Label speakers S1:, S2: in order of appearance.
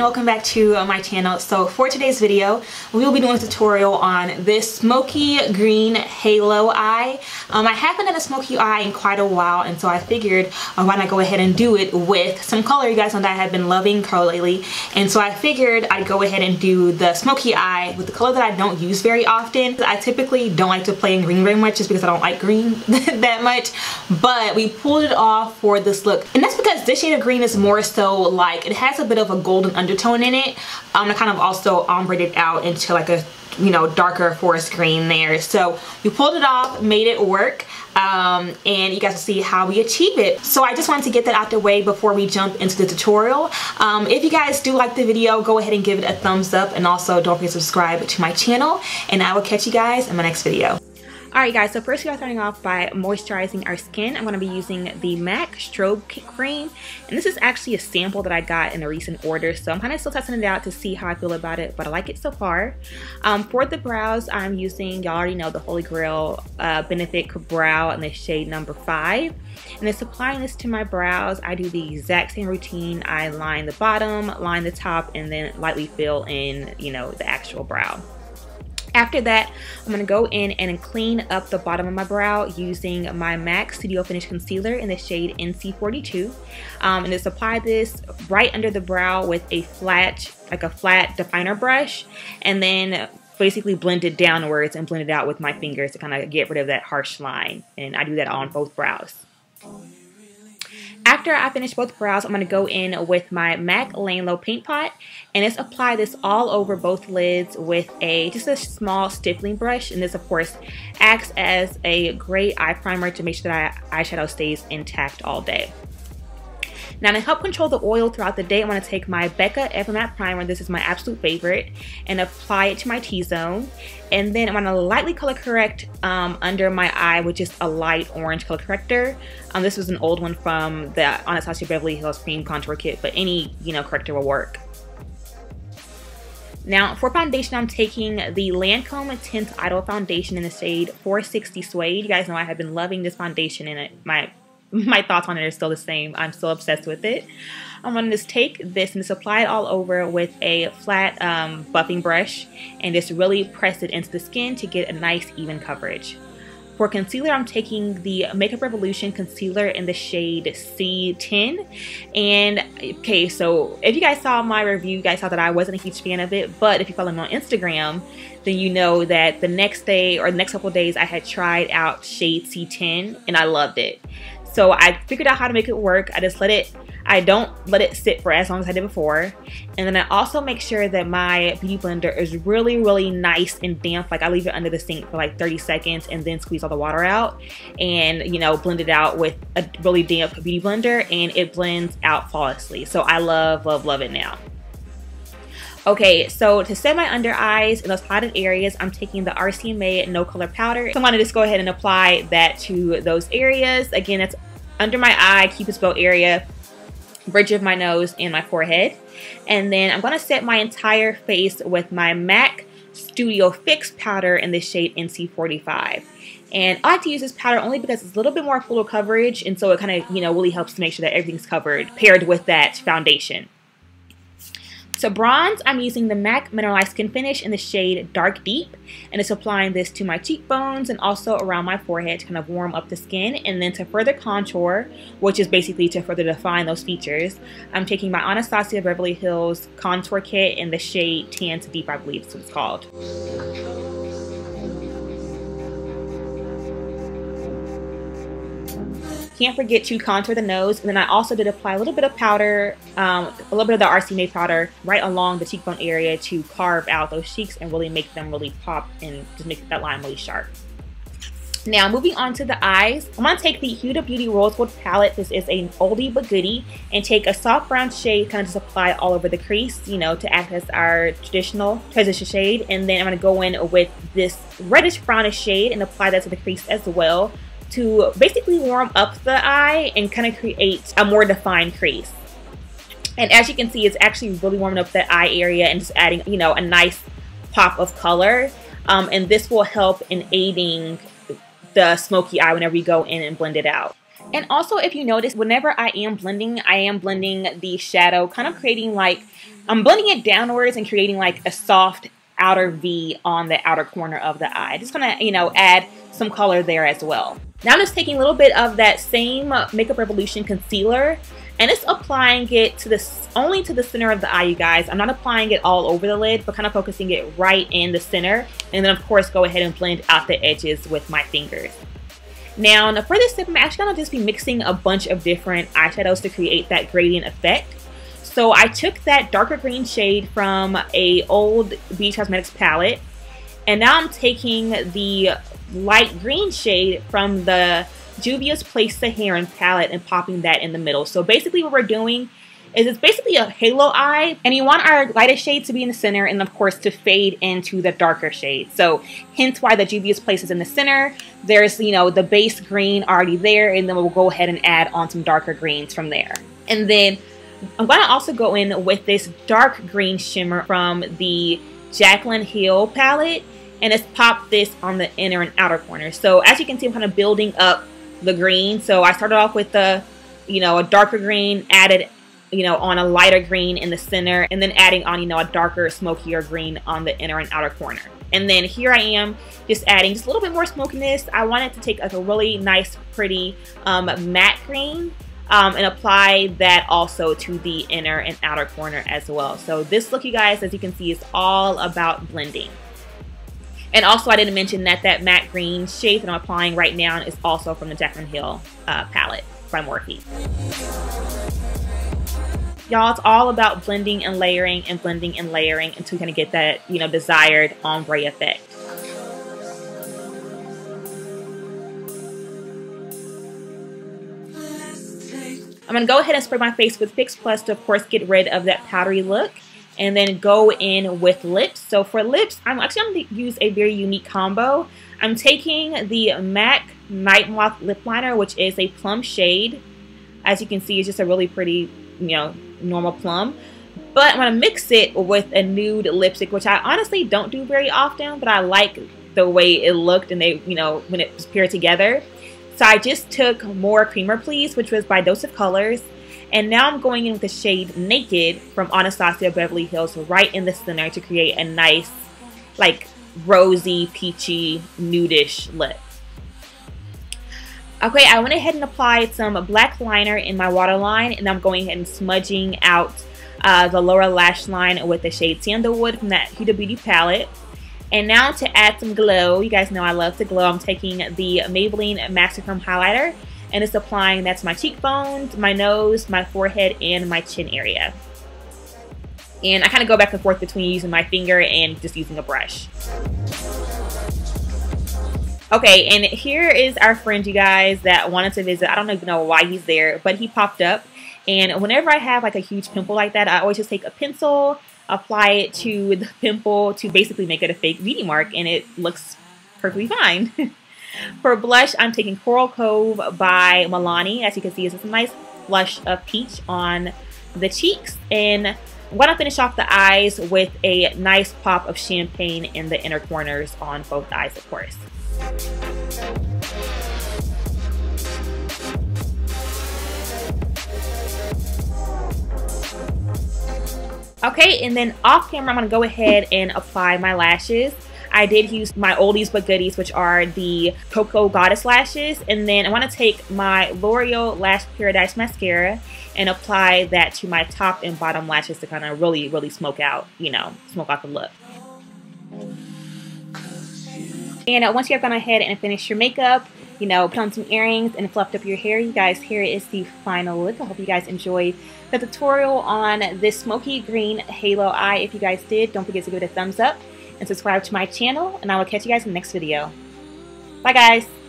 S1: welcome back to uh, my channel. So for today's video, we will be doing a tutorial on this smoky green halo eye. Um, I haven't done a smoky eye in quite a while and so I figured uh, why not go ahead and do it with some color. You guys know that I have been loving color lately and so I figured I'd go ahead and do the smoky eye with the color that I don't use very often. I typically don't like to play in green very much just because I don't like green that much but we pulled it off for this look and that's because this shade of green is more so like it has a bit of a golden undertone in it um to kind of also ombre it out into like a you know darker forest green there so we pulled it off made it work um, and you guys will see how we achieve it. So I just wanted to get that out the way before we jump into the tutorial. Um, if you guys do like the video, go ahead and give it a thumbs up and also don't forget to subscribe to my channel and I will catch you guys in my next video. Alright guys, so first we are starting off by moisturizing our skin. I'm going to be using the MAC Strobe Cream. And this is actually a sample that I got in a recent order. So I'm kind of still testing it out to see how I feel about it. But I like it so far. Um, for the brows, I'm using, y'all already know, the Holy Grail uh, Benefit Brow in the shade number 5. And then applying this to my brows, I do the exact same routine. I line the bottom, line the top, and then lightly fill in, you know, the actual brow. After that, I'm going to go in and clean up the bottom of my brow using my MAC Studio Finish Concealer in the shade NC42. Um, and just apply this right under the brow with a flat, like a flat definer brush. And then basically blend it downwards and blend it out with my fingers to kind of get rid of that harsh line. And I do that on both brows. After I finish both brows, I'm going to go in with my MAC Layin' Low Paint Pot and just apply this all over both lids with a just a small stippling brush. And this, of course, acts as a great eye primer to make sure that our eyeshadow stays intact all day. Now to help control the oil throughout the day, I want to take my Becca Evermatte Primer, this is my absolute favorite, and apply it to my T-zone. And then I'm going to lightly color correct um, under my eye with just a light orange color corrector. Um, this was an old one from the Anastasia Beverly Hills Cream Contour Kit, but any, you know, corrector will work. Now, for foundation, I'm taking the Lancome Tints Idol Foundation in the shade 460 Suede. You guys know I have been loving this foundation and my my thoughts on it are still the same. I'm still obsessed with it. I'm going to just take this and just apply it all over with a flat um, buffing brush and just really press it into the skin to get a nice even coverage. For concealer, I'm taking the Makeup Revolution concealer in the shade C10. And, okay, so if you guys saw my review, you guys saw that I wasn't a huge fan of it. But if you follow me on Instagram, then you know that the next day or the next couple days, I had tried out shade C10 and I loved it. So I figured out how to make it work. I just let it, I don't let it sit for as long as I did before. And then I also make sure that my beauty blender is really, really nice and damp. Like I leave it under the sink for like 30 seconds and then squeeze all the water out and, you know, blend it out with a really damp beauty blender and it blends out flawlessly. So I love, love, love it now. Okay, so to set my under eyes in those potted areas, I'm taking the RCMA No Color Powder. So I'm gonna just go ahead and apply that to those areas. Again, it's under my eye, cupid's bow area, bridge of my nose, and my forehead. And then I'm gonna set my entire face with my MAC Studio Fix powder in the shade NC45. And I like to use this powder only because it's a little bit more full coverage and so it kind of, you know, really helps to make sure that everything's covered paired with that foundation. So bronze, I'm using the MAC Mineralized Skin Finish in the shade Dark Deep. And it's applying this to my cheekbones and also around my forehead to kind of warm up the skin. And then to further contour, which is basically to further define those features, I'm taking my Anastasia Beverly Hills Contour Kit in the shade Tan to Deep, I believe is what it's called. Can't forget to contour the nose. And then I also did apply a little bit of powder, um, a little bit of the RCMA powder right along the cheekbone area to carve out those cheeks and really make them really pop and just make that line really sharp. Now, moving on to the eyes, I'm going to take the Huda Beauty Rose Gold palette. This is an oldie but goodie. And take a soft brown shade, kind of just apply all over the crease, you know, to act as our traditional transition shade. And then I'm going to go in with this reddish brownish shade and apply that to the crease as well to basically warm up the eye and kind of create a more defined crease. And as you can see, it's actually really warming up that eye area and just adding, you know, a nice pop of color. Um, and this will help in aiding the smoky eye whenever you go in and blend it out. And also, if you notice, whenever I am blending, I am blending the shadow, kind of creating like, I'm blending it downwards and creating like a soft outer V on the outer corner of the eye. Just gonna, you know, add some color there as well. Now I'm just taking a little bit of that same uh, Makeup Revolution concealer and it's applying it to the only to the center of the eye you guys. I'm not applying it all over the lid but kind of focusing it right in the center and then of course go ahead and blend out the edges with my fingers. Now for this step I'm actually to just be mixing a bunch of different eyeshadows to create that gradient effect. So I took that darker green shade from a old BH Cosmetics palette and now I'm taking the light green shade from the Juvia's Place Saharan palette and popping that in the middle. So basically what we're doing is it's basically a halo eye and you want our lightest shade to be in the center and of course to fade into the darker shade. So hence why the Juvia's Place is in the center. There's, you know, the base green already there and then we'll go ahead and add on some darker greens from there. And then I'm going to also go in with this dark green shimmer from the Jaclyn Hill palette and it's popped this on the inner and outer corner. So as you can see, I'm kind of building up the green. So I started off with the, you know, a darker green, added, you know, on a lighter green in the center, and then adding on, you know, a darker, smokier green on the inner and outer corner. And then here I am just adding just a little bit more smokiness. I wanted to take like a really nice, pretty um, matte green um, and apply that also to the inner and outer corner as well. So this look, you guys, as you can see, is all about blending. And also, I didn't mention that that matte green shade that I'm applying right now is also from the Jaclyn Hill uh, palette from Morphe. Y'all, it's all about blending and layering and blending and layering until you kind of get that, you know, desired ombre effect. I'm going to go ahead and spray my face with Fix Plus to, of course, get rid of that powdery look and then go in with lips. So for lips, I'm actually going to use a very unique combo. I'm taking the MAC Nightmoth Lip Liner, which is a plum shade. As you can see, it's just a really pretty, you know, normal plum. But I'm going to mix it with a nude lipstick, which I honestly don't do very often, but I like the way it looked and they, you know, when it was paired together. So I just took more Creamer Please, which was by Dose of Colors, and now I'm going in with the shade Naked from Anastasia Beverly Hills right in the center to create a nice, like, rosy, peachy, nudish lip. Okay, I went ahead and applied some black liner in my waterline, and I'm going ahead and smudging out uh, the lower lash line with the shade Sandalwood from that Huda Beauty palette. And now to add some glow, you guys know I love to glow, I'm taking the Maybelline Master Chrome Highlighter and it's applying that's my cheekbones, my nose, my forehead, and my chin area. And I kind of go back and forth between using my finger and just using a brush. Okay, and here is our friend, you guys, that wanted to visit. I don't even know why he's there, but he popped up. And whenever I have like a huge pimple like that, I always just take a pencil, apply it to the pimple to basically make it a fake beauty mark, and it looks perfectly fine. For blush, I'm taking Coral Cove by Milani. As you can see, it's a nice blush of peach on the cheeks. And going to finish off the eyes with a nice pop of champagne in the inner corners on both eyes, of course. Okay, and then off camera, I'm going to go ahead and apply my lashes. I did use my oldies but goodies, which are the Koko Goddess lashes. And then I want to take my L'Oreal Lash Paradise Mascara and apply that to my top and bottom lashes to kind of really, really smoke out, you know, smoke out the look. And uh, once you have gone ahead and finished your makeup, you know, put on some earrings and fluffed up your hair, you guys, here is the final look. I hope you guys enjoyed the tutorial on this smoky green halo eye. If you guys did, don't forget to give it a thumbs up and subscribe to my channel, and I will catch you guys in the next video. Bye, guys!